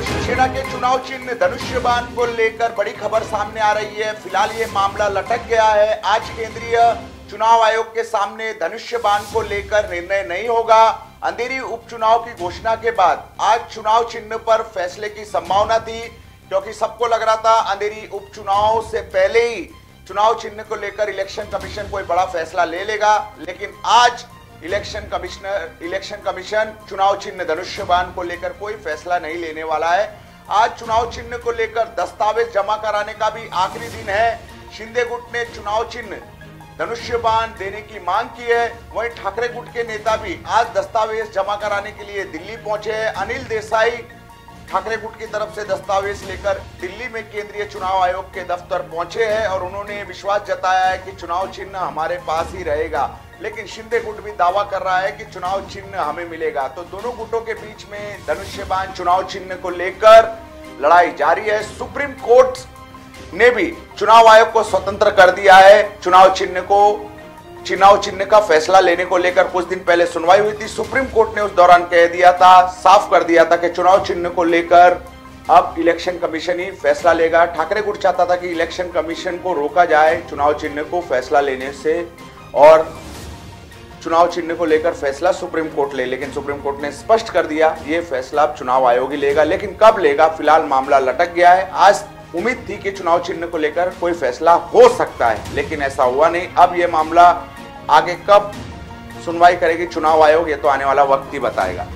शिवसेना के चुनाव चिन्ह धनुष्यबान को लेकर बड़ी खबर सामने आ रही है। फ़िलहाल ये मामला लटक गया है। आज केंद्रीय चुनाव आयोग के सामने धनुष्यबान को लेकर निर्णय नहीं होगा। अंधेरी उपचुनाव की घोषणा के बाद आज चुनाव चिन्ह पर फैसले की संभावना थी, क्योंकि सबको लग रहा था अंधेरी उपचुनाव से पहले ही चुनाव चिन्ह को लेकर इलेक्शन कमीशन कोई बड़ा फैसला ले लेगा। लेकिन आज इलेक्शन कमिश्नर, इलेक्शन कमीशन चुनाव चिन्ह धनुष्यबान को लेकर कोई फैसला नहीं लेने वाला है। आज चुनाव चिन्ह को लेकर दस्तावेज़ जमा कराने का भी आखिरी दिन है। शिंदे गुट ने चुनाव चिन्ह धनुष्यबान देने की मांग की है। वहीं ठाकरे गुट के नेता भी आज दस्तावेज़ जमा कराने के लिए दिल्ली पहुँचे हैं। अनिल देसाई ठाकरे गुट की तरफ़ से दस्तावेज़ लेकर दिल्ली में केंद्रीय चुनाव आयोग के दफ्तर पहुँचे हैं और उन्होंने विश्वास जताया है कि चुनाव चिन्ह हमारे पास ही रहेगा। लेकिन शिंदे गुट भी दावा कर रहा है कि चुनाव चिन्ह हमें मिलेगा। तो दोनों गुटों के बीच में धनुष्यबान चुनाव चिन्ह को लेकर लड़ाई जारी है। सुप्रीम कोर्ट ने भी चुनाव आयोग को स्वतंत्र कर दिया है। चुनाव चिन्ह को चुनाव चिन्ह का फैसला लेने को लेकर कुछ दिन पहले सुनवाई हुई थी। सुप्रीम कोर्ट ने उस दौरान कह दिया था, साफ़ कर दिया था कि चुनाव चिन्ह को लेकर अब इलेक्शन कमीशन ही फैसला लेगा। ठाकरे गुट चाहता था कि इलेक्शन कमीशन को रोका जाए चुनाव चिन्ह को फैसला लेने से और चुनाव चिन्ह को लेकर फैसला सुप्रीम कोर्ट ले। लेकिन सुप्रीम कोर्ट ने स्पष्ट कर दिया, ये फैसला अब चुनाव आयोग ही लेगा। लेकिन कब लेगा? फ़िलहाल मामला लटक गया है। आज उम्मीद थी कि चुनाव चिन्ह को लेकर कोई फैसला हो सकता है, लेकिन ऐसा हुआ नहीं। अब यह मामला आगे कब सुनवाई करेगी चुनाव आयोग ये तो आने वाला वक्त ही बताएगा।